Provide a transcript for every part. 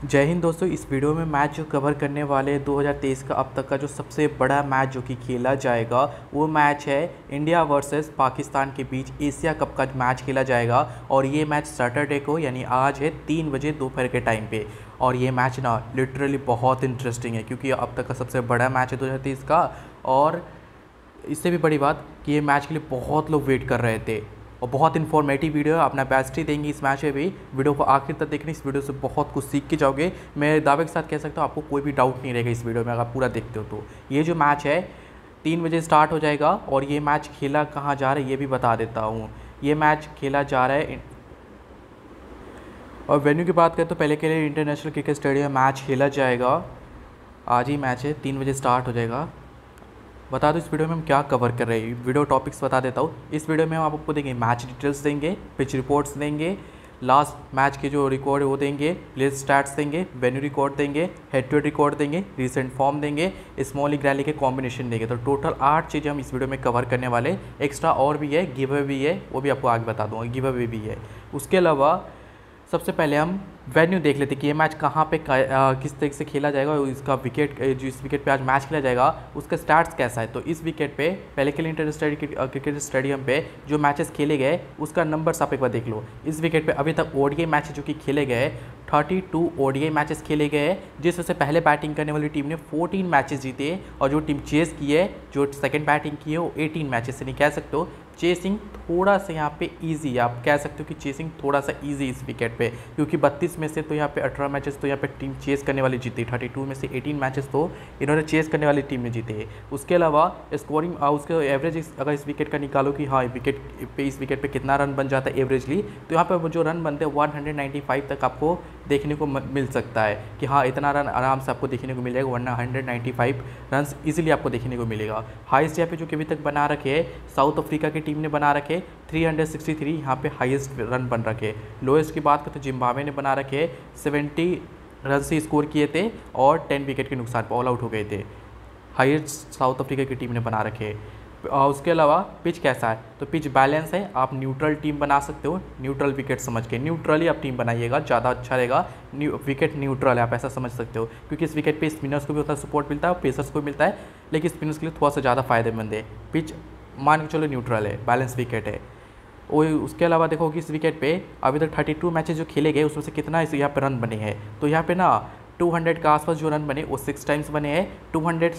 जय हिंद दोस्तों, इस वीडियो में मैच जो कवर करने वाले हैं 2023 का अब तक का जो सबसे बड़ा मैच जो कि खेला जाएगा, वो मैच है इंडिया वर्सेस पाकिस्तान के बीच एशिया कप का मैच खेला जाएगा और ये मैच सैटरडे को, यानी आज है तीन बजे दोपहर के टाइम पे। और ये मैच ना लिटरली बहुत इंटरेस्टिंग है, क्योंकि अब तक का सबसे बड़ा मैच है दो हज़ार तेईस का और इससे भी बड़ी बात कि ये मैच के लिए बहुत लोग वेट कर रहे थे। और बहुत इन्फॉर्मेटिव वीडियो है अपना बेस्ट ही देंगे इस मैच में भी। वीडियो को आखिर तक देखने, इस वीडियो से बहुत कुछ सीख के जाओगे। मैं दावे के साथ कह सकता हूँ, आपको कोई भी डाउट नहीं रहेगा इस वीडियो में, अगर पूरा देखते हो तो। ये जो मैच है, तीन बजे स्टार्ट हो जाएगा और ये मैच खेला कहाँ जा रहा है, ये भी बता देता हूँ। ये मैच खेला जा रहा है और वेन्यू की बात करें तो पहले के लिए इंटरनेशनल क्रिकेट स्टेडियम मैच खेला जाएगा। आज ही मैच है, तीन बजे स्टार्ट हो जाएगा। बता दो इस वीडियो में हम क्या कवर कर रहे हैं। वीडियो टॉपिक्स बता देता हूँ। इस वीडियो में हम आपको देंगे मैच डिटेल्स देंगे पिच रिपोर्ट्स देंगे लास्ट मैच के जो रिकॉर्ड वो देंगे प्लेयर स्टैट्स देंगे वेन्यू रिकॉर्ड देंगे हेड टू हेड रिकॉर्ड देंगे रिसेंट फॉर्म देंगे स्मॉल लीग रैली के कॉम्बिनेशन देंगे। तो टोटल आठ चीज़ें हम इस वीडियो में कवर करने वाले एक्स्ट्रा और भी है गिव अवे भी है, वो भी आपको आगे बता दूँगा गिव अवे भी है। उसके अलावा सबसे पहले हम वेन्यू देख लेते कि ये मैच कहाँ पे किस तरीके से खेला जाएगा और इसका विकेट जो इस विकेट पे आज मैच खेला जाएगा, उसका स्टार्ट्स कैसा है? तो इस विकेट पे, पहले के लिए इंटर क्रिकेट स्टेडियम पे जो मैचेस खेले गए, उसका नंबर आप एक बार देख लो। इस विकेट पे अभी तक ओडीआई मैच जो कि खेले गए थर्टी टू ओडीआई मैचेस खेले गए जिसमें से पहले बैटिंग करने वाली टीम ने फोर्टीन मैचेस जीते और जो टीम चेस की है, जो सेकेंड बैटिंग की है, वो एटीन मैचेस से नहीं कह सकते हो। चेसिंग थोड़ा सा यहाँ पे इजी आप कह सकते हो कि चेसिंग थोड़ा सा इजी इस विकेट पे, क्योंकि 32 में से तो यहाँ पे 18 मैचेस तो यहाँ पे टीम चेस करने वाली जीती 32 में से 18 मैचेस तो इन्होंने चेस करने वाली टीम ने जीते। उसके अलावा स्कोरिंग उसके एवरेज अगर इस विकेट का निकालो कि हाँ विकेट पे, इस विकेट पर कितना रन बन जाता है एवरेजली तो यहाँ पर जो रन बनते हैं वन तक आपको देखने को मिल सकता है कि हाँ इतना रन आराम से आपको देखने को मिलेगा वरना हंड्रेड नाइन्टी फाइव रन आपको देखने को मिलेगा। हाइस्ट यहाँ पे जो कि अभी तक बना रखे है साउथ अफ्रीका की टीम ने बना रखे 363 यहाँ पे हाईएस्ट रन बन रखे। लोएस्ट की बात करें तो जिम्बावे ने बना रखे 70 रन से स्कोर किए थे और 10 विकेट के नुकसान पर ऑल आउट हो गए थे। हाईएस्ट साउथ अफ्रीका की टीम ने बना रखे। उसके अलावा पिच कैसा है? तो पिच बैलेंस है, आप न्यूट्रल टीम बना सकते हो न्यूट्रल विकेट समझ के। न्यूट्रली आप टीम बनाइएगा, ज़्यादा अच्छा रहेगा। न्यू विकेट न्यूट्रल है, आप ऐसा समझ सकते हो। क्योंकि इस विकेट पे स्पिनर्स को भी उतना सपोर्ट मिलता है और पेसर्स को मिलता है, लेकिन स्पिनर्स के लिए थोड़ा सा ज़्यादा फ़ायदेमंद है। पिच मान के चलो न्यूट्रल है बैलेंस विकेट है। वो उसके अलावा देखो कि इस विकेट पे अभी तक थर्टी टू मैचेज जो खेले गए, उसमें से कितना इस यहाँ पे रन बने हैं। तो यहाँ पे ना 200 के आसपास जो रन बने, वो सिक्स टाइम्स बने हैं 200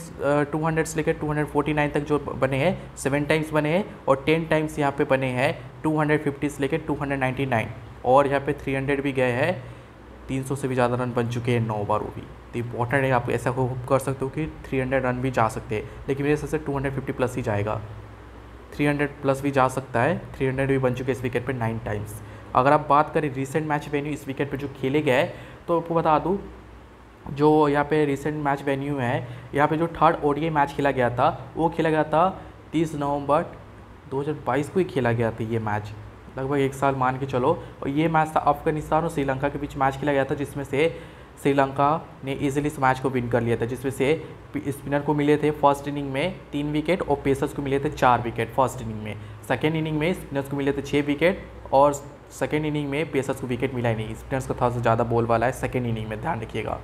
200 से लेकर 249 तक जो बने हैं सेवन टाइम्स बने हैं और टेन टाइम्स यहाँ पे बने हैं 250 से लेकर 299 और यहाँ पे 300 भी गए हैं 300 से भी ज़्यादा रन बन चुके हैं, नौ बार वो भी। तो इंपॉर्टेंट है, आप ऐसा कर सकते हो कि 300 रन भी जा सकते हैं, लेकिन मेरे हिसाब से 250 प्लस ही जाएगा। 300 प्लस भी जा सकता है। 300 भी बन चुके इस विकेट पर नाइन टाइम्स अगर आप बात करें रिसेंट मैच वेन्यू इस विकेट पर जो खेले गए तो आपको बता दूँ, जो यहाँ पे रिसेंट मैच वेन्यू है, यहाँ पे जो थर्ड ओ मैच खेला गया था, वो खेला गया था तीस नवंबर 2022 को ही खेला गया था ये मैच लगभग एक साल मान के चलो। और ये मैच था अफ़गानिस्तान और श्रीलंका के बीच मैच खेला गया था, जिसमें से श्रीलंका ने इजीली इस मैच को विन कर लिया था, जिसमें से स्पिनर को मिले थे फ़र्स्ट इनिंग में तीन विकेट और पेसर्स को मिले थे चार विकेट फ़र्स्ट इनिंग में। सेकेंड इनिंग में स्पिनर्स को मिले थे छः विकेट और सेकेंड इनिंग में पेसर्स को विकेट मिला ही नहीं। स्पिनर्स का थोड़ा सा ज़्यादा बॉल वाला है सेकेंड इनिंग में ध्यान रखिएगा।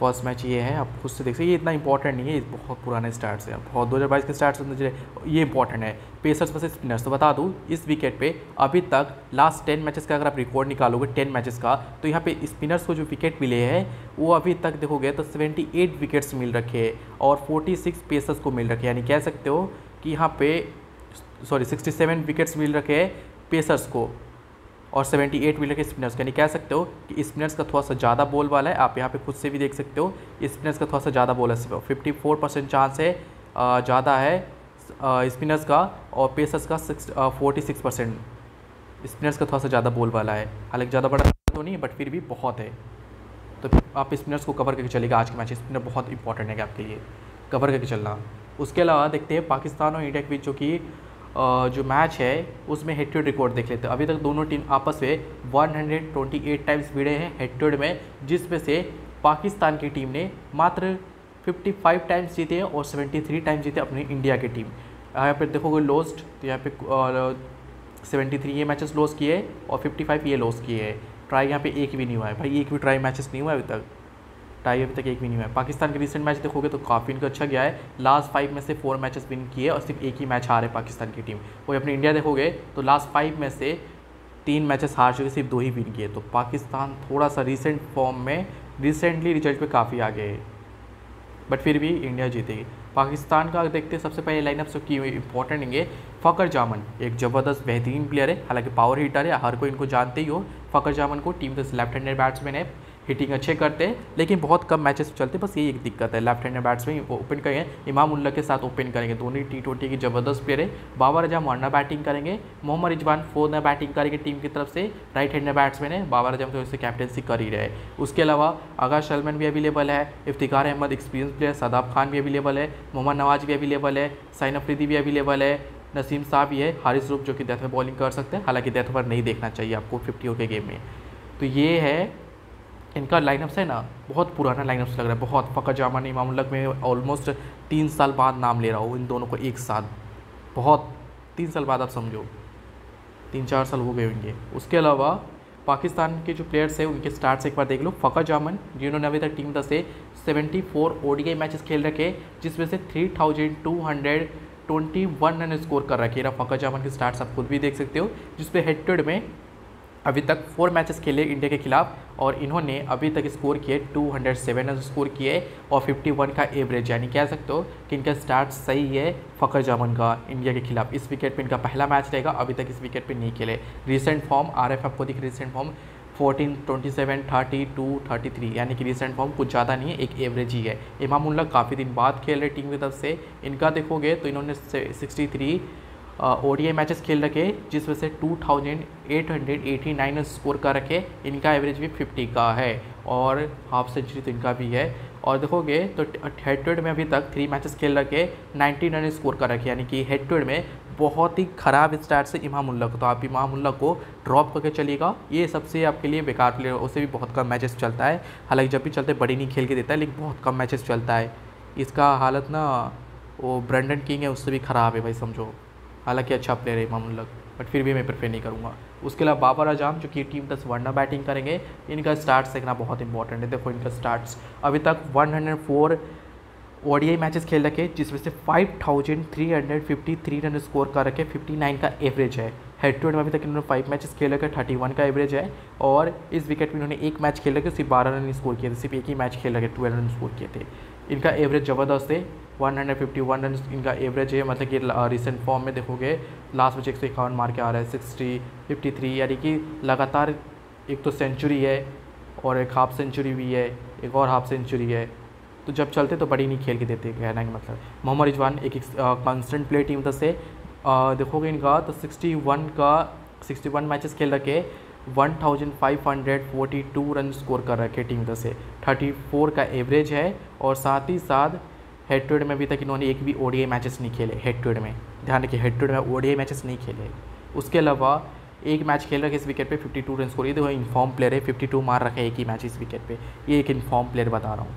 फ़र्स्ट मैच ये है, आप खुद से देख सकते ये इतना इंपॉर्टेंट नहीं है, ये बहुत पुराने स्टार्ट हैं। बहुत दो हज़ार बाईस के स्टार्ट्स मुझे ये इंपॉर्टेंट है। पेसर्स वर्सेस स्पिनर्स तो बता दूँ, इस विकेट पे अभी तक लास्ट टेन मैचेस का अगर आप रिकॉर्ड निकालोगे टेन मैचेस का तो यहाँ पे स्पिनर्स को जो विकेट मिले हैं, वो अभी तक देखोगे तो सेवेंटी एट विकेट्स मिल रखे हैं और फोर्टी सिक्स पेसर्स को मिल रखे यानी कह सकते हो कि यहाँ पे सॉरी सिक्सटी सेवन विकेट्स मिल रखे हैं पेसर्स को। और 78 मिलर के स्पिनर्स यानी कह सकते हो कि स्पिनर्स का थोड़ा सा ज़्यादा बॉल वाला है, आप यहाँ पे खुद से भी देख सकते हो स्पिनर्स का थोड़ा सा ज़्यादा बॉल है फिफ्टी फोर परसेंट चांस है ज़्यादा है स्पिनर्स का और पेसर्स का six forty six percent spinners का थोड़ा सा ज़्यादा बॉल वाला है। हालाँकि ज़्यादा बड़ा तो नहीं बट फिर भी बहुत है। तो आप स्पिनर्स को कवर करके चलेगा आज के मैच स्पिनर बहुत इंपॉर्टेंट है आपके लिए कवर करके चलना। उसके अलावा देखते हैं पाकिस्तान और इंडिया के बीच जो कि जो मैच है, उसमें हेड टू रिकॉर्ड देख लेते हैं। अभी तक दोनों टीम आपस में 128 टाइम्स भिड़े हैं हेड में, जिसमें से पाकिस्तान की टीम ने मात्र 55 टाइम्स जीते हैं और 73 टाइम्स जीते अपनी इंडिया की टीम यहाँ पर देखोगे लॉस्ट तो यहाँ पे सेवेंटी थ्री ये मैचेस लॉस किए और 55 ये लॉस किए हैं। ट्राई यहाँ पे एक भी नहीं हुआ है। भाई, एक भी ट्राई मैचेस नहीं हुआ अभी तक। टाई अभी तक एक भी नहीं हुआ है। पाकिस्तान के रिसेंट मैच देखोगे तो काफ़ी इनका अच्छा गया है। लास्ट फाइव में से फोर मैचेस विन किए और सिर्फ़ एक ही मैच हारे पाकिस्तान की टीम वही अपने इंडिया देखोगे तो लास्ट फाइव में से तीन मैचेस हार चुके, सिर्फ़ दो ही विन किए। तो पाकिस्तान थोड़ा सा रिसेंट फॉर्म में रिसेंटली रिज़ल्ट पे काफ़ी आगे है। बट फिर भी इंडिया जीतेगी। पाकिस्तान का देखते हैं, सबसे पहले लाइनअप की इंपॉर्टेंट है? फ़कर जामन एक ज़बरदस्त बेहतरीन प्लेयर है। हालाँकि पावर हिटर है, हर कोई इनको जानते ही हो। फ़कर जामन को टीम के लेफ़्ट हैंडेड बैट्समैन है। हिटिंग अच्छे करते हैं, लेकिन बहुत कम मैचेस चलते बस यही एक दिक्कत है। लेफ़्ट हैंड बैट्समैन ओपन करेंगे इमाम उल्ला के साथ ओपन करेंगे। दोनों टी ट्वेंटी की ज़बरदस्त प्लेयर है। बाबर अजम वरना बैटिंग करेंगे। मोहम्मद रिजवान फोर न बैटिंग करेंगे टीम की तरफ़ से। राइट हैंड बैट्समैन है। बाबर अजम तो इससे कैप्टनसी कर ही रहे उसके अलावा आगा सलमान भी अवेलेबल है। इफ्तिकार अहमद एक्सपीरियंस प्लेयर सदाब खान भी अवेलेबल है। मोहम्मद नवाज़ भी अवेलेबल है। साइन अफरीदी भी अवेलेबल है। नसीम साहब भी है। हारिस रूप जो कि डेथ में बॉलिंग कर सकते हैं। हालाँकि डेथ ओवर नहीं देखना चाहिए आपको फिफ्टी ओवर के गेम में। तो ये है इनका लाइनअप्स है ना, बहुत पुराना लाइनअप्स लग रहा है, बहुत। फ़कर जामान इमाम में ऑलमोस्ट तीन साल बाद नाम ले रहा हूँ, इन दोनों को एक साथ बहुत, तीन साल बाद आप समझो। तीन चार साल हो गए होंगे। उसके अलावा, पाकिस्तान के जो प्लेयर्स हैं, उनके स्टार्ट से एक बार देख लो। फ़कर जामन, जिन्होंने अभी तक टीम दस से सेवेंटी फोर ओडीआई मैचेस खेल रखे, जिसमें से three thousand two hundred twenty one run score कर रखे हैं। फ़कर जामन के स्टार्ट्स आप खुद भी देख सकते हो, जिसपे हेड में अभी तक फोर मैचेस खेले इंडिया के खिलाफ और इन्होंने अभी तक स्कोर किए 207 रन स्कोर किए और 51 का एवरेज यानी कह सकते हो कि इनका स्टार्ट सही है फ़खर जामन का इंडिया के खिलाफ। इस विकेट पे इनका पहला मैच रहेगा अभी तक इस विकेट पे नहीं खेले। रिसेंट फॉर्म आर एफ़ आपको दिख रिसेंट फॉर्म 14, 27, 32, 33 यानी कि रिसेंट फॉर्म कुछ ज़्यादा नहीं है एक एवरेज ही है। इमामुल्ला काफ़ी दिन बाद खेल रहे टीम की तरफ़ से। इनका देखोगे तो इन्होंने 63 ओडीआई मैचेस खेल रखे जिसमें से 2889 स्कोर कर रखे, इनका एवरेज भी 50 का है और हाफ़ सेंचुरी तो इनका भी है। और देखोगे तो हेड टू हेड में अभी तक थ्री मैचेस खेल रखे 90 रन स्कोर कर रखे, यानी कि हेड टू हेड में बहुत ही ख़राब स्टार्ट से इमामुल्ला को तो आप इमामुल्ला को ड्रॉप करके चलिएगा। ये सबसे आपके लिए बेकार प्लेयर उससे भी बहुत कम मैचेस चलता है। हालाँकि जब भी चलते बड़ी नहीं खेल के देता है, लेकिन बहुत कम मैचेस चलता है। इसका हालत ना, वो ब्रेंडन किंग है, उससे भी ख़राब है भाई, समझो। हालाँकि अच्छा प्लेयर है इमाम उल्लक बट फिर भी मैं प्रेफर नहीं करूँगा। उसके अलावा बाबर आज़म, जो कि टीम दस वरना बैटिंग करेंगे, इनका स्टार्ट देखना बहुत इंपॉर्टेंट है। देखो इनका स्टार्ट्स अभी तक 104 ओडीआई मैचेस खेल रखे, जिसमें से 5353 रन स्कोर कर रखे 59 का एवरेज है। हेड टू हेड में अभी तक इन्होंने फाइव मैचेस खेल रखे थर्टी वन का एवरेज है। और इस विकेट में इन्होंने एक मैच खेल रखे, सिर्फ़ बारह रन स्कोर किए थे, सिर्फ़ एक ही मैच खेल रखे ट्वेल्व रन स्कोर किए थे। इनका एवरेज ज़बरदस्त है। 151 रन इनका एवरेज है। मतलब कि रिसेंट फॉर्म में देखोगे लास्ट मैच एक सौ इक्यावन मार के आ रहा है सिक्सटी फिफ्टी थ्री यानी कि लगातार एक तो सेंचुरी है और एक हाफ़ सेंचुरी भी है, एक और हाफ़ सेंचुरी है। तो जब चलते तो बड़ी नहीं खेल के देते, कहना कि मतलब? मोहम्मद रिजवान एक कॉन्स्टेंट प्ले टीम तरह से देखोगे इनका तो 61 का 61 मैचेस खेल रखे 1542 रन स्कोर कर रखे टीम तरह से। 34 का एवरेज है और साथ ही साथ हेड टू हेड में अभी तक इन्होंने एक भी ओडीआई मैचेस नहीं खेले हेड टू हेड में। ध्यान रखिए हेड टू हेड में ओडीआई मैचेस नहीं खेले। उसके अलावा एक मैच खेल रखे इस विकेट पे 52 टू रन स्कोर ये देखो इन्फॉर्म प्लेयर है 52 मार रखा एक ही मैच इस विकेट पे। ये एक इन्फॉर्म प्लेयर बता रहा हूँ।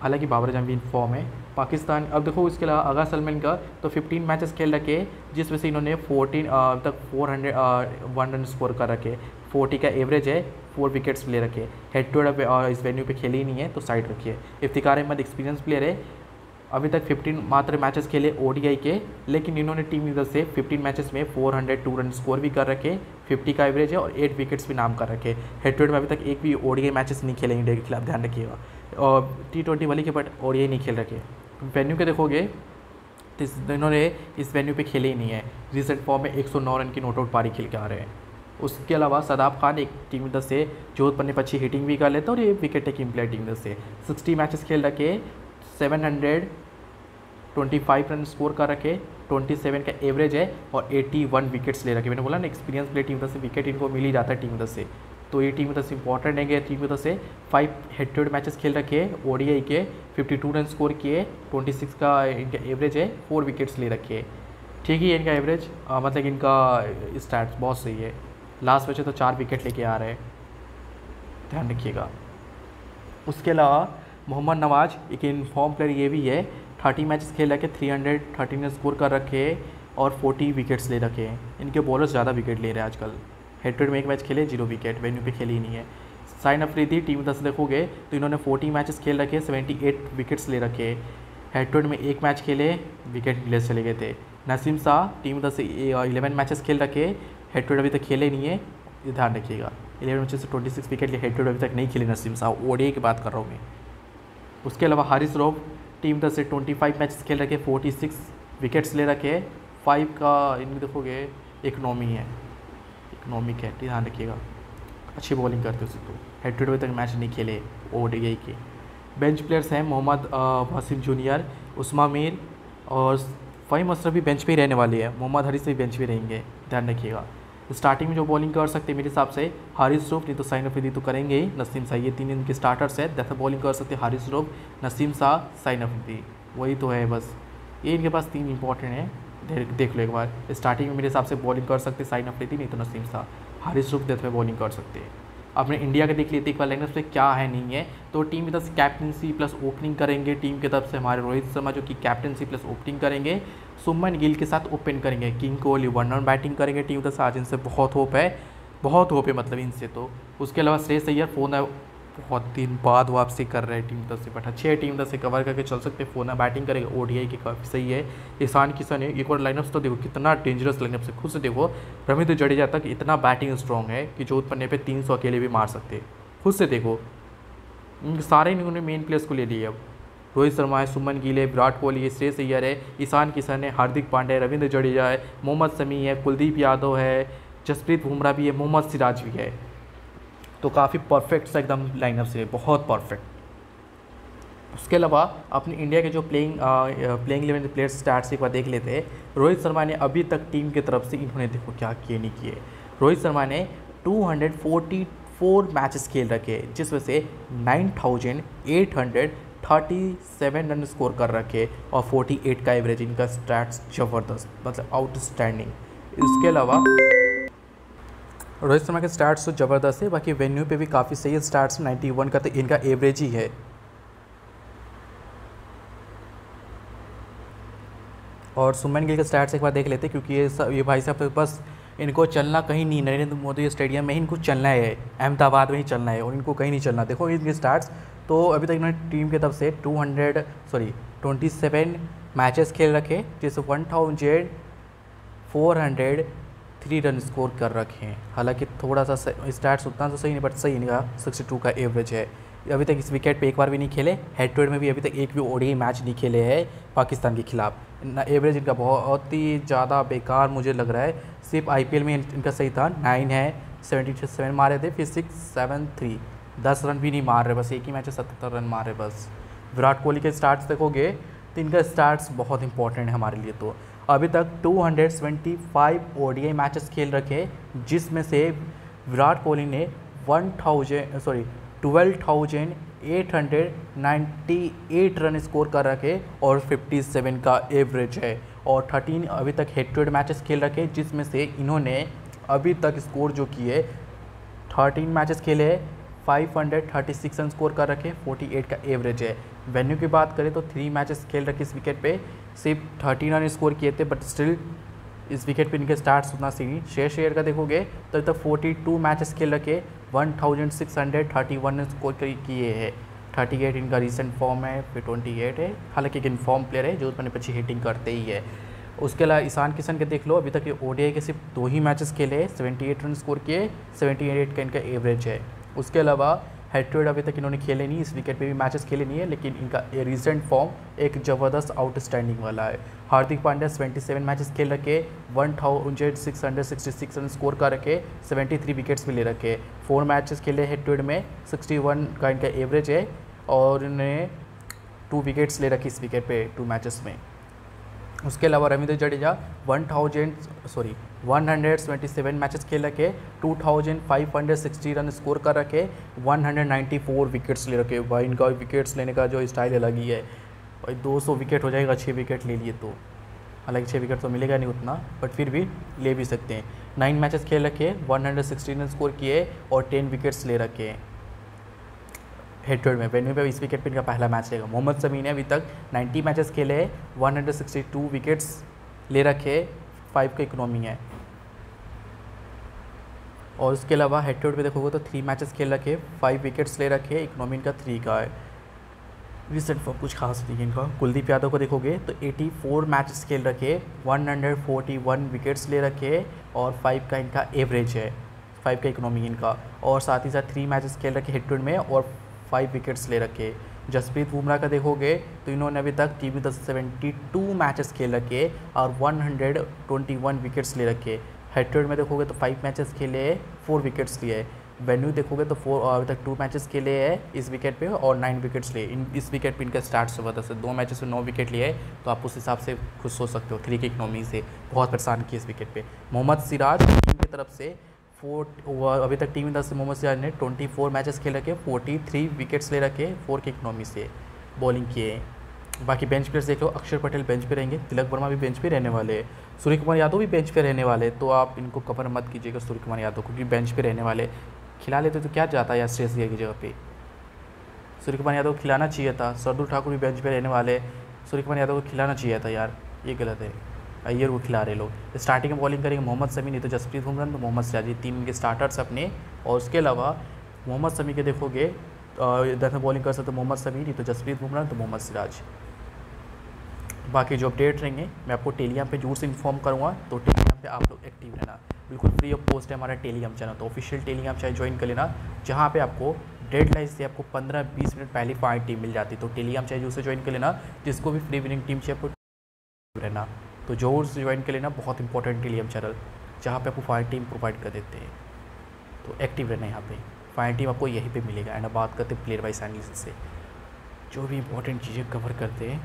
हालाँकि बाबर जंग भी इन्फॉर्म है। पाकिस्तान, अब देखो इसके अलावा आगा सलमान का तो 15 मैचेस खेल रखे जिसमें से इन्होंने 14 तक 400 वन रन स्कोर कर रखे 40 का एवरेज है फोर विकेट्स ले रखे हेड टू हेड इस वेन्यू पे खेले ही नहीं है तो साइड रखिए। इफ्तिकार अहमद एक्सपीरियंस प्लेयर है अभी तक 15 मात्र मैचेस खेले ओडीआई के, लेकिन इन्होंने टीम इधर से 15 मैचेस में 402 रन स्कोर भी कर रखे 50 का एवरेज है और 8 विकेट्स भी नाम कर रखे। हेड टू हेड में अभी तक एक भी ओडीआई मैचेस नहीं खेले इंडिया के खिलाफ, ध्यान रखिएगा। और टी ट्वेंटी वाली के बट ओडीआई नहीं खेल रखे। वेन्यू के देखोगे तो इन्होंने इस वेन्यू पे खेले ही नहीं है। रिसेंट फॉर्म में 109 रन की नोट आउट पारी खेल के आ रहे हैं। उसके अलावा सदाब खान एक टीम दस से जोध पन्ने पच्छी हिटिंग भी कर लेते हैं और ये विकेट टेकिंग प्लेयर टीम दस से। सिक्सटी मैचेस खेल रखे seven hundred twenty five run score कर रखे, ट्वेंटी सेवन का एवरेज है और एटी वन विकेट्स ले रखे। मैंने बोला ना एक्सपीरियंस प्ले टीम से विकेट इनको मिल ही जाता है टीम दस से। तो ये टीम से इंपॉर्टेंट है टीम तरफ़ से five head to head matches खेल रखे ओडीआई के फिफ्टी टू रन स्कोर किए ट्वेंटी सिक्स का इनका एवरेज है फोर विकेट्स ले रखे। ठीक ही है इनका एवरेज मतलब इनका स्टैट्स बहुत सही है। लास्ट बचे तो चार विकेट लेके आ रहे हैं। ध्यान रखिएगा। उसके अलावा मोहम्मद नवाज़, एक इनफॉर्म प्लेयर ये भी है थर्टी मैचेस खेल रखे थ्री हंड्रेड थर्टी ने स्कोर कर रखे और फोर्टी विकेट्स ले रखे हैं। इनके बॉलर्स ज़्यादा विकेट ले रहे हैं आजकल। हेड टू हेड में एक मैच खेले ज़ीरो विकेट वेन्यू पे खेली ही नहीं है। साइन अफरीदी टीम दस देखोगे तो इन्होंने फोर्टी मैचेस खेल रखे सेवेंटी एट विकेट्स ले रखे। हेड टू हेड में एक मैच खेले विकेट मिले चले गए थे। नसीम शाह टीम दस इलेवन मैचेस खेल रखे हेड टू हेड अभी तक खेले नहीं है ध्यान रखिएगा। इलेवन मैचेस से ट्वेंटी सिक्स विकेट लिए हेड टू हेड अभी तक नहीं खेले नसीम शाह ओडे की बात कर रहा हूँ मैं। उसके अलावा हारिस रोव टीम दस से ट्वेंटी फाइव मैचेस खेल रखे फोर्टी सिक्स विकेट्स ले रखे फाइव का इनमें देखोगे इकनॉमी है। इकनॉमिक है, ध्यान रखिएगा। अच्छी बॉलिंग करते हो तो हेड टू हेड तक मैच नहीं खेले ओ डी के। बेंच प्लेयर्स हैं मोहम्मद वसीम जूनियर उस्मा मीर और फ़हीम अशरफ भी बेंच पे ही रहने वाले हैं। मोहम्मद हरीस भी बेंच पे रहेंगे। ध्यान रखिएगा। स्टार्टिंग में जो बॉलिंग कर सकते हैं, मेरे हिसाब से हारिस रूफ नहीं तो साइन अफरीदी तो करेंगे ही। नसीम शाह, ये तीन इनके स्टार्टर्स है। जैसे बॉलिंग कर सकते हैं हारिस रूफ नसीम शाह साइन अफरीदी वही तो है बस। ये इनके पास तीन इंपॉर्टेंट है। देख लो एक बार। स्टार्टिंग में मेरे हिसाब से बॉलिंग कर सकते साइन अफरीदी नहीं तो नसीम शाह। हारिस रूफ डेथ में बॉलिंग कर सकते हैं। अपने इंडिया के देख लेते एक बार लाइनअप से क्या है, नहीं है। तो टीम की तरफ़ से कैप्टनसी प्लस ओपनिंग करेंगे टीम की तरफ़ से हमारे रोहित शर्मा जो कि कैप्टनसी प्लस ओपनिंग करेंगे, सुमन गिल के साथ ओपन करेंगे king Kohli one down batting करेंगे टीम की तरफ़ से आज इनसे बहुत होप है, बहुत होप है मतलब इनसे तो। उसके अलावा श्रेयस अय्यर फ़ोन बहुत दिन बाद वापसी कर रहे हैं टीम दस से बट अच्छे है टीम दस से कवर करके चल सकते हैं। फ़ोन बैटिंग करेगा। ओडीआई की काफ़ी सही है। ईशान किशन है। एक बार लाइनअप्स तो देखो, कितना डेंजरस लाइनअप से खुद से देखो रविंद्र जडेजा तक इतना बैटिंग स्ट्रॉन्ग है कि जो पन्ने पर तीन सौ अकेले भी मार सकते खुद से देखो सारे इन्होंने मेन प्लेयर्स को ले लिए। अब रोहित शर्मा है, सुमन गिल है, विराट कोहली है, श्रेयस अय्यर है, ईशान किशन है, हार्दिक पांडे रविंद्र जडेजा है, मोहम्मद समी है, कुलदीप यादव है, जसप्रीत बुमराह भी है, मोहम्मद सिराज भी है। तो काफ़ी परफेक्ट सा एकदम लाइनअप से बहुत परफेक्ट उसके अलावा अपने इंडिया के जो playing playing eleven player start एक बार देख लेते हैं। रोहित शर्मा ने अभी तक टीम की तरफ़ से इन्होंने देखो क्या किए नहीं किए। रोहित शर्मा ने 244 मैचेस खेल रखे जिसमें से 9,837 रन स्कोर कर रखे और 48 का एवरेज इनका स्टैट्स ज़बरदस्त मतलब आउटस्टैंडिंग इसके अलावा रोहित शर्मा के स्टार्ट्स तो ज़बरदस्त है, बाकी वेन्यू पे भी काफ़ी सही है स्टार्ट्स 91 का तो इनका एवरेज ही है। और सुमन गिल के स्टार्ट्स एक बार देख लेते, क्योंकि ये सब, ये भाई साहब बस इनको चलना कहीं नहीं, नरेंद्र मोदी स्टेडियम में ही इनको चलना है, अहमदाबाद में ही चलना है, और इनको कहीं नहीं चलना। देखो इनके स्टार्ट्स तो अभी तक इन्होंने टीम की तरफ़ से 200 सॉरी 27 मैचेस खेल रखे, जिससे one thousand four hundred three run score कर रखे हैं। हालाँकि थोड़ा सा स्टार्ट उतना तो सही नहीं बट सही इनका सिक्सटी टू का एवरेज है। अभी तक इस विकेट पे एक बार भी नहीं खेले। हेड टू हेड में भी अभी तक एक भी ओडी मैच नहीं खेले हैं पाकिस्तान के खिलाफ। एवरेज इनका बहुत ही ज़्यादा बेकार मुझे लग रहा है। सिर्फ़ आईपीएल में इनका सही था। नाइन है सेवेंटी सेवन मारे थे, फिर सिक्स सेवन थ्री दस रन भी नहीं मार रहे, बस एक ही मैच में सत्तर रन मारे बस। विराट कोहली के स्टार्ट्स देखोगे तो इनका स्टार्ट्स बहुत इंपॉर्टेंट है हमारे लिए तो। अभी तक 275 ओडीआई मैचेस खेल रखे जिसमें से विराट कोहली ने 1000 सॉरी 12,898 रन स्कोर कर रखे और 57 का एवरेज है। और 13 अभी तक हेड टू हेड मैचेस खेल रखे जिसमें से इन्होंने अभी तक स्कोर जो किए 13 मैचेस खेले 536 रन स्कोर कर रखे 48 का एवरेज है। वेन्यू की बात करें तो थ्री मैचेस खेल रखे इस विकेट पे। सिर्फ़ थर्टीन रन स्कोर किए थे बट स्टिल इस विकेट पे इनके स्टार्ट उतना सही शेयर शेयर का देखोगे तो अभी तक फोर्टी टू मैचेस खेल रखे one thousand six hundred thirty one score किए हैं। थर्टी एट इनका रिसेंट फॉर्म है, फिर ट्वेंटी एट है। हालाँकि एक इनफॉर्म प्लेयर है, जो उसमें अच्छी हिटिंग करते ही है। उसके अलावा ईशान किशन के देख लो, अभी तक ये ओडीआई के सिर्फ़ दो ही मैचेस खेले सेवेंटी एट रन स्कोर किए सेवेंटी एट का इनका एवरेज है। उसके अलावा हेड अभी तक इन्होंने खेले नहीं, इस विकेट पे भी मैचेस खेले नहीं है, लेकिन इनका रिसेंट फॉर्म एक ज़बरदस्त आउटस्टैंडिंग वाला है। हार्दिक पांड्या 27 मैचेस खेल रखे one thousand six hundred sixty six run score कर रखे 73 विकेट्स भी ले रखे। फोर मैचेस खेले हेड टू हेड में 61 का इनका एवरेज है, और इन्हें टू विकेट्स ले रखे इस विकेट पे टू मैचेस में। उसके अलावा Ravindra Jadeja one thousand sorry one hundred twenty seven matches खेल रखे two thousand five hundred sixty run score कर रखे one hundred ninety four wickets ले रखे। भाई, इनका विकेट्स लेने का जो स्टाइल अलग ही है। भाई, दो सौ विकेट हो जाएगा छः विकेट ले लिए तो। हालाँकि छः विकेट तो मिलेगा नहीं उतना बट फिर भी ले भी सकते हैं। नाइन मैचेस खेल रखे one hundred sixty run score किए और टेन विकेट्स ले रखे। हैं हेड टू हेड में वेन्यू पे इस विकेट पे इनका पहला मैच रहेगा। मोहम्मद समी ने अभी तक 90 मैचेस खेले 162 विकेट्स ले रखे। फाइव का इकोनॉमी है। और उसके अलावा हेड टू हेड पे देखोगे तो थ्री मैचेस खेल रखे फाइव विकेट्स ले रखे, इकोनॉमी इनका थ्री का है। रिसेंट फॉर्म कुछ खास नहीं है इनका। कुलदीप यादव को देखोगे तो 84 मैचेस खेल रखे 141 विकेट्स ले रखे और फाइव का इनका एवरेज है। फाइव का इकोनॉमी इनका। और साथ ही साथ थ्री मैचेस खेल रखे हिट में और फाइव विकेट्स ले रखे। जसप्रीत बुमराह का देखोगे तो इन्होंने अभी तक टीम में सेवेंटी टू मैचेस खेल रखे और 121 विकेट्स ले रखे। हेड में देखोगे तो फाइव मैचेस खेले फोर विकेट्स लिए। वेन्यू देखोगे तो फोर अभी तक टू मैचेस खेले हैं इस विकेट पे और नाइन विकेट्स लिए। इन, इस विकेट पे इनका स्टार्ट वजह से दो मैचेस में नौ विकेट लिए तो आप उस हिसाब से खुद सोच सकते हो। थ्री की इकनॉमी से बहुत परेशान किए इस विकेट पे। मोहम्मद सिराज टीम की तरफ़ से फोर अभी तक टीम दस से मोहम्मद सिराज ने ट्वेंटी फोर मैचेस खेल रखे, फोर्टी थ्री विकेट्स ले रखे, फोर की इकनॉमी से बॉलिंग किए बाकी बेंच प्लेयर्स देख लो, अक्षर पटेल बेंच पे रहेंगे, तिलक वर्मा भी बेंच पे रहने वाले सूर्य कुमार यादव भी बेंच पे रहने वाले तो आप इनको कवर मत कीजिएगा सूर्य कुमार यादव क्योंकि बेंच पे रहने वाले खिला लेते तो क्या जाता श्रेयस अय्यर की जगह पे। सूर्य कुमार यादव को खिलाना चाहिए था, सरदुल ठाकुर भी बेंच पे रहने वाले सूर्य कुमार यादव को खिलाना चाहिए था यार, ये गलत है। अय्यर को खिला रहे लोग। स्टार्टिंग में बॉलिंग करेंगे मोहम्मद समी नहीं तो जसप्रीत बुमराह तो मोहम्मद सिराज ये तीन के स्टार्टर्स अपने। और उसके अलावा मोहम्मद समी के देखोगे इधर में बॉलिंग कर सकते मोहम्मद समी नहीं तो जसप्रीत बुमराह तो मोहम्मद सिराज। बाकी जो अपडेट रहेंगे, मैं आपको टेलीग्राम पे ज़रूर से इन्फॉर्म करूँगा तो टेलीग्राम पे आप लोग एक्टिव रहना। बिल्कुल फ्री ऑफ़ कॉस्ट है हमारा टेलीग्राम चैनल तो ऑफिशियल टेलीग्राम चैनल ज्वाइन कर लेना, जहाँ पे आपको डेड लाइन से आपको 15-20 मिनट पहले फाइन टीम मिल जाती है। तो टेलीग्राम चाहे से ज्वाइन कर लेना, जिसको भी फ्री विनिंग टीम चाहिए आपको रहना। तो ज़ोर से ज्वाइन कर लेना बहुत इंपॉर्टेंट टेलीग्राम चैनल जहाँ पे आपको फाइन टीम प्रोवाइड कर देते हैं। तो एक्टिव रहना यहाँ पे। फाइन टीम आपको यहीं पे मिलेगा। एंड बात करते हैं प्लेयर वाइज एनालिसिस से। जो भी इंपॉर्टेंट चीज़ें कवर करते हैं।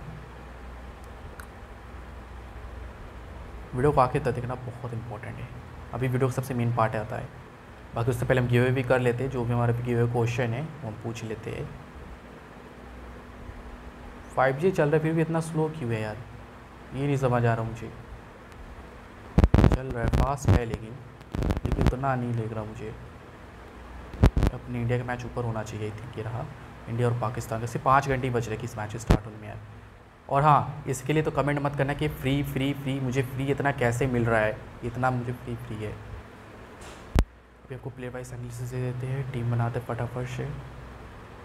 वीडियो को आखिर तक देखना बहुत इंपॉर्टेंट है। अभी वीडियो का सबसे मेन पार्ट आता है। बाकी उससे पहले हम गिवे भी कर लेते हैं। जो भी हमारे गिवे क्वेश्चन है, वो हम पूछ लेते हैं। फाइव जी चल रहा है, फिर भी इतना स्लो क्यों है यार? ये नहीं समझ आ रहा मुझे। चल रहा है फास्ट है लेकिन लेकिन उतना नहीं लग रहा मुझे। अपने इंडिया का मैच ऊपर होना चाहिए थिंक ये रहा? इंडिया और पाकिस्तान सिर्फ़ पाँच घंटे बच रहे कि इस मैच स्टार्ट होने में यार। और हाँ इसके लिए तो कमेंट मत करना कि फ्री फ्री फ्री मुझे फ्री इतना कैसे मिल रहा है? इतना मुझे फ्री फ्री है। अभी आपको प्ले बाई एनालिसिस से देते हैं टीम बनाते फटाफट से।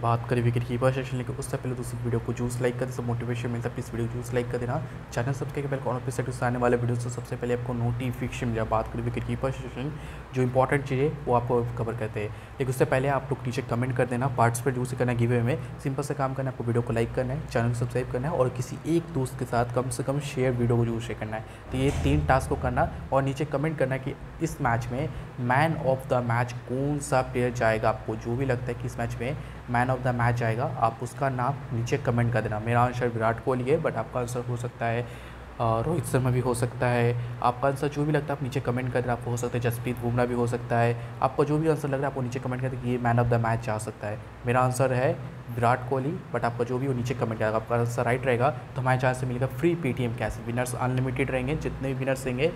बात करें विकेट कीपर सेशन लेकिन उससे पहले दूसरी वीडियो को जूस लाइक कर दे मोटिवेशन मिलता है प्लीज़ वीडियो जूस लाइक कर देना चैनल सब्सक्राइब पहले कौन उससे आने वाले वीडियो से सबसे पहले आपको नोटिफिकेशन मिला बात करें विकेट कीपर सेशन जो इंपॉर्टेंट चीज़ है, वो आपको कवर करते हैं। लेकिन उससे पहले आप लोग नीचे कमेंट कर देना पार्टिसिपेट ज़रूर से करना गिवे में। सिंपल से काम करना है, आपको वीडियो को लाइक करना है चैनल को सब्सक्राइब करना है और किसी एक दोस्त के साथ कम से कम शेयर वीडियो को ज़रूर शेयर करना है। तो ये तीन टास्क को करना और नीचे कमेंट करना कि इस मैच में मैन ऑफ़ द मैच कौन सा प्लेयर जाएगा आपको, जो भी लगता है कि इस मैच में मैन ऑफ़ द मैच आएगा। आप उसका नाम नीचे कमेंट कर देना। मेरा आंसर विराट कोहली है बट आपका आंसर हो सकता है रोहित शर्मा भी हो सकता है। आपका आंसर जो भी लगता है, आप नीचे कमेंट कर देना। आपको हो सकता है जसप्रीत बुमराह भी हो सकता है। आपको जो भी आंसर लग रहा है, आपको नीचे कमेंट कर कि ये मैन ऑफ़ द मैच जा सकता है। मेरा आंसर है विराट कोहली बट आपका जो भी वो नीचे कमेंट करेगा। आपका आंसर राइट रहेगा। तो हमारे चांस से मिलेगा free Paytm cash winners unlimited रहेंगे। जितने भी विनर्स रहेंगे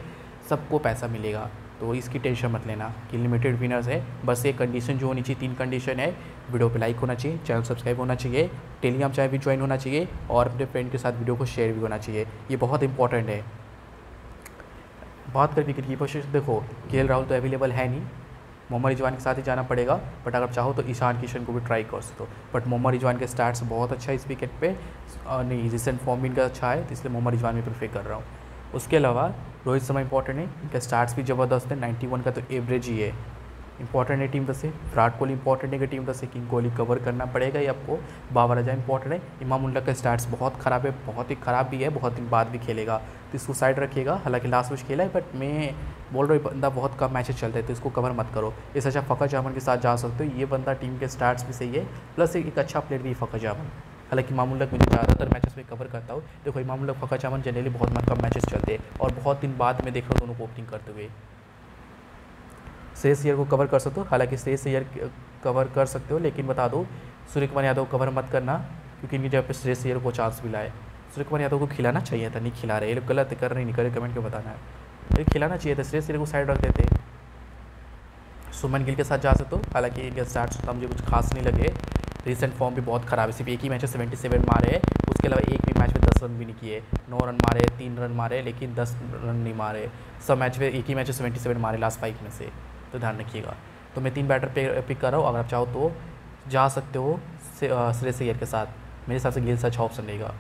सबको पैसा मिलेगा। तो इसकी टेंशन मत लेना, कि लिमिटेड विनर्स है। बस एक कंडीशन जो होनी चाहिए, तीन कंडीशन है। वीडियो पे लाइक होना चाहिए चैनल सब्सक्राइब होना चाहिए टेलीग्राम चाहे भी ज्वाइन होना चाहिए और अपने फ्रेंड के साथ वीडियो को शेयर भी होना चाहिए। ये बहुत इंपॉर्टेंट है। बात करें विकेट कीपर देखो के राहुल तो अवेलेबल है नहीं। मोहम्मद रिजवान के साथ ही जाना पड़ेगा बट अगर चाहो तो ईशान किशन को भी ट्राई कर सकते हो। बट मोहम्मद रिजवान के स्टार्ट्स बहुत अच्छा है इस विकेट पे। नहीं रिसेंट फॉर्म भी इनका अच्छा है तो इसलिए मोहम्मद रिजवान भी प्रेफर कर रहा हूँ। उसके अलावा रोहित शर्मा इंपॉर्टेंट है, इनका स्टार्ट्स भी ज़बरदस्त है नाइन्टी वन का तो एवरेज ही है। इंपॉर्टेंट है टीम से, विराट कोहली इंपॉर्टेंट है टीम से किंग कोहली कवर करना पड़ेगा ही आपको। बाबर राजा इंपॉर्टेंट है इमाम उल्ला का स्टार्ट्स बहुत ख़राब है, बहुत ही ख़राब भी है, बहुत दिन बाद भी खेलेगा। तो इसको साइड रखिएगा, हालाँकि लास्ट मैच खेला है बट मैं बोल रहा हूँ बंदा बहुत कम मैचेस चलते हैं तो इसको कवर मत करो। इस अच्छा फ़कर जामन के साथ जा सकते हो, ये बंदा टीम के स्टार्ट्स भी सही है प्लस एक अच्छा प्लेयर भी फ़कर जामन। हालाँकि मामूलक मुझे ज़्यादातर मैचेस में कवर करता हूँ। देखो मामूलक फ़कर जामन जनरली बहुत कम मैचेस चलते हैं और बहुत दिन बाद में देख रहा हूँ दोनों को ओपनिंग करते हुए। शेष ईयर को कवर कर सकते हो। हालाँकि शेष ईयर कवर कर सकते हो, लेकिन बता दो, सूर्य कुमार यादव कवर मत करना, क्योंकि इनकी जगह पर श्रेष ईयर को चांस मिला है। सूर्य कुमार यादव को खिलाना चाहिए था, नहीं खिला रहे ये लोग गलत कर रहे नहीं करे कमेंट को बताना है। ये खिलाना चाहिए था श्रेष ईयर को साइड रख देते। सुमन गिल के साथ जा सकते हो। हालाँकि इनके स्टार्ट मुझे कुछ खास नहीं लगे। रिसेंट फॉर्म भी बहुत ख़राब है। सिर्फ़ एक ही मैच में सेवेंटी सेवन मारे। उसके अलावा एक भी मैच में दस रन भी नहीं किए। नौ रन मारे, तीन रन मारे, लेकिन दस रन नहीं मारे। सब मैच में एक ही मैच में सेवेंटी सेवन मारे लास्ट फाइव में से। तो ध्यान रखिएगा। तो मैं तीन बैटर पे पिक कर रहा हूँ। अगर आप चाहो तो जा सकते हो श्रेयस अय्यर के साथ। मेरे हिसाब से गिल से अच्छा ऑप्शन रहेगा।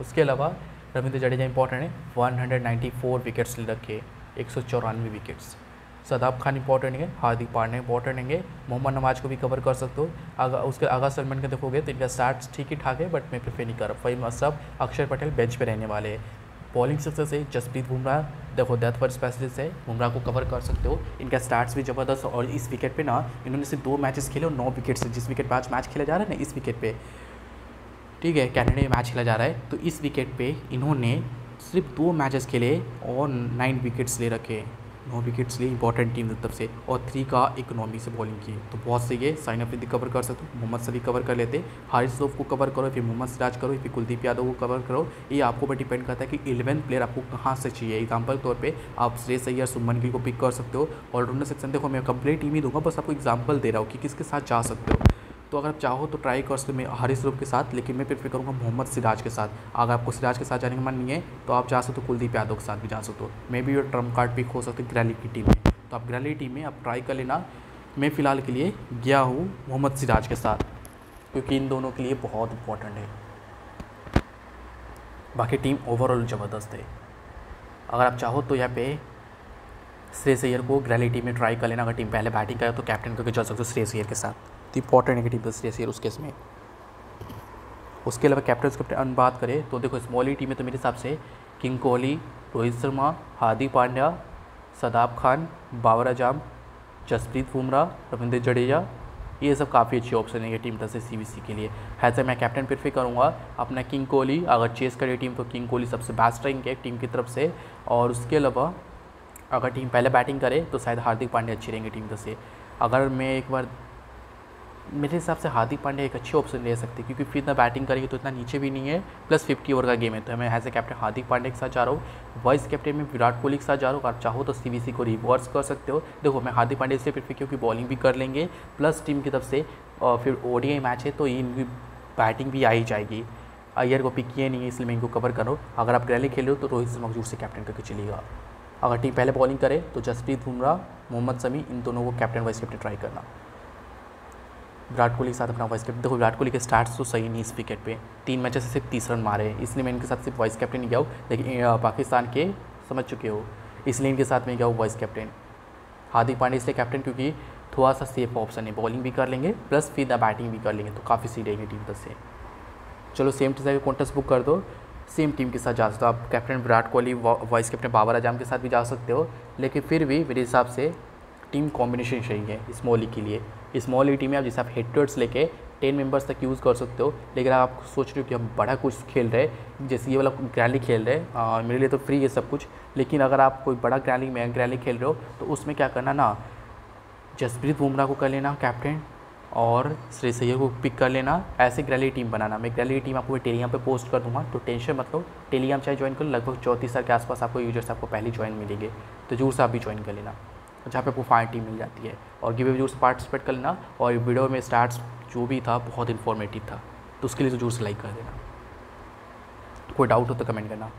उसके अलावा रविंद्र जडेजा इंपॉर्टेंट है। 194 विकेट्स ले रखे। एक सौ चौरानवे विकेट्स सदाब खान इंपॉर्टेंट है, हार्दिक पांडे इंपॉर्टेंट है, मोहम्मद नवाज़ को भी कवर कर सकते हो। अगर उसके आगा सलमान के देखोगे तो इनका स्टार्ट ठीक ही ठाक है बट मैं प्रेफर नहीं कर फहीम अशरफ अक्षर पटेल बेंच पर रहने वाले हैं। बॉलिंग सक्सेस है, जसप्रीत बुमराह, देखो डेथ पर स्पेशलिस्ट है, बुमराह को कवर कर सकते हो। इनका स्टार्ट्स भी ज़बरदस्त और इस विकेट पे ना, इन्होंने सिर्फ़ दो मैचेस खेले और नौ विकेट से जिस विकेट पे आज मैच खेला जा रहा है ना, इस विकेट पे। ठीक है कैनेडा मैच खेला जा रहा है तो इस विकेट पे इन्होंने सिर्फ़ दो मैचेस खेले और नाइन विकेट्स ले रखे नौ विकेट्स लिए इंपॉर्टेंट टीम की तरफ़ से और थ्री का इकोनॉमी से बॉलिंग की। तो बहुत सही है। साइन अफरीदी कवर कर सकते हो। मोहम्मद सभी कवर कर लेते हारिस रोफ को कवर करो, फिर मोहम्मद सिराज करो, फिर कुलदीप यादव को कवर करो। ये आपको पर डिपेंड करता है कि इलेवन प्लेयर आपको कहाँ से चाहिए। एग्ज़ाम्पल तौर पर आप श्रेयस अय्यर, सुमन गिल को पिक कर सकते हो। ऑलराउंडर सेक्शन देखो, मैं कंप्लीट टीम ही दूँगा, बस आपको एग्ज़ाम्पल दे रहा हूँ कि किसके साथ जा सकते हो। तो अगर आप चाहो तो ट्राई कर सकते मैं हारिस रूप के साथ, लेकिन मैं प्रेफर करूँगा मोहम्मद सिराज के साथ। अगर आपको सिराज के साथ जाने का मन नहीं है तो आप जा सकते हो कुलदीप यादव के साथ भी जा सकते हो। May be your trump card pick हो सकते ग्रैली की टीम में। तो आप ग्रैली टीम में आप ट्राई कर लेना। मैं फ़िलहाल के लिए गया हूँ मोहम्मद सिराज के साथ, क्योंकि इन दोनों के लिए बहुत इंपॉर्टेंट है। बाकी टीम ओवरऑल ज़बरदस्त है। अगर आप चाहो तो यहाँ पे श्रेयस अय्यर को ग्रैली टीम में ट्राई कर लेना। अगर टीम पहले बैटिंग करे तो कैप्टन करके चल सकते हो श्रेयस अय्यर के साथ। तो इंपॉर्टेंट नेगेटिव बस ईयर उस केस में। उसके अलावा कैप्टन कैप्टन अन बात करें तो देखो स्मॉली टीम में तो मेरे हिसाब से किंग कोहली, रोहित शर्मा, हार्दिक पांड्या, सदाब खान, बाबर अजाम जसप्रीत बुमराह, रविंद्र जडेजा, ये सब काफ़ी अच्छी ऑप्शन है ये टीम तरफ़ से सी के लिए। है मैं कैप्टन प्रेफर करूँगा, अपना किंग कोहली, अगर चेस करे टीम तो किंग कोहली सबसे बेस्ट रहेंगे टीम की तरफ़ से। और उसके अलावा, अगर टीम पहले बैटिंग करे तो शायद हार्दिक पांड्या अच्छी रहेंगे टीम तरफ़ से। अगर मैं एक बार मेरे हिसाब से हार्दिक पांड्या एक अच्छी ऑप्शन ले सकते हैं, क्योंकि फिर इतना बैटिंग करेगी तो इतना नीचे भी नहीं है प्लस फिफ्टी ओवर का गेम है। तो मैं as a captain Hardik Pandya के साथ जा रहा हूँ वाइस कैप्टन में विराट कोहली के साथ जा रहा हूँ। आप चाहो तो सीबीसी को रिवर्स कर सकते हो। देखो, मैं हार्दिक पांड्या इसलिए प्रेफर क्योंकि बॉलिंग भी कर लेंगे प्लस टीम की तरफ़ से और फिर ओ मैच है तो इनकी बैटिंग भी आ ही जाएगी। अयर को पिक किए नहीं है, इसलिए मैं इनको कवर करो अगर आप रैली खेलो तो रोहित शर्मा ज़रूर से कैप्टन करके चलेगा। अगर टीम पहले बॉलिंग करे तो जसप्रीत बुमराह, मोहम्मद समी इन दोनों को कैप्टन वाइस कैप्टन ट्राई करना। विराट कोहली के साथ अपना वाइस कैप्टन देखो विराट कोहली के स्टार्ट्स तो सही नहीं इस विकेट पे। तीन मैचेस से सिर्फ़ तीस रन मारे। इसलिए मैं इनके साथ सिर्फ़ वाइस कैप्टन गया हूँ, लेकिन पाकिस्तान के समझ चुके हो। इसलिए इनके साथ मैं गया हूँ वाइस कैप्टन हार्दिक पांडे इसलिए कैप्टन क्योंकि थोड़ा सा सेफ़ ऑप्शन है। बॉलिंग भी कर लेंगे प्लस फिर द बैटिंग भी कर लेंगे तो काफ़ी सी रहेगी टीम तरफ़ से चलो सेम टीम का कॉन्टेस्ट बुक कर दो। सेम टीम के साथ जा सकते हो। आप captain Virat Kohli vice captain Babar Azam के साथ भी जा सकते हो, लेकिन फिर भी मेरे हिसाब से टीम कॉम्बिनेशन चाहिए है स्मॉल लीग के लिए। स्मॉल लीग टीम में आप जैसे आप हेडर्स लेके टेन मेंबर्स तक यूज़ कर सकते हो, लेकिन आप सोच रहे हो कि हम बड़ा कुछ खेल रहे हैं, जैसे ये वाला ग्रैली खेल रहे हैं मेरे लिए तो फ्री है सब कुछ, लेकिन अगर आप कोई बड़ा ग्रैली में ग्रैली खेल रहे हो तो उसमें क्या करना ना, जसप्रीत बुमराह को कर लेना कैप्टन और श्री सैयर को पिक कर लेना, ऐसे ग्रैली टीम बनाना। मैं ग्रैली टीम आपको टेलीग्राम पे पोस्ट कर दूँगा तो टेंशन मतलब टेलीग्राम चाहे ज्वाइन कर लगभग चौंतीस के आसपास आपको यूज़र्स आपको पहले ज्वाइन मिलेंगे तो ज़रूर से आप भी ज्वाइन कर लेना। जहाँ पे आपको फाइन टीम मिल जाती है। और गिवे ज़रूर से पार्टिसिपेट कर लेना और वीडियो में स्टार्ट जो भी था, बहुत इन्फॉर्मेटिव था। तो उसके लिए तो ज़रूर से लाइक कर देना। कोई डाउट हो तो कमेंट करना।